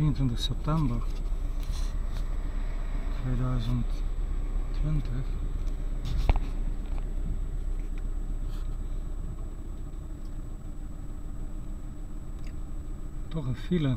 23 september 2020. Toch een file.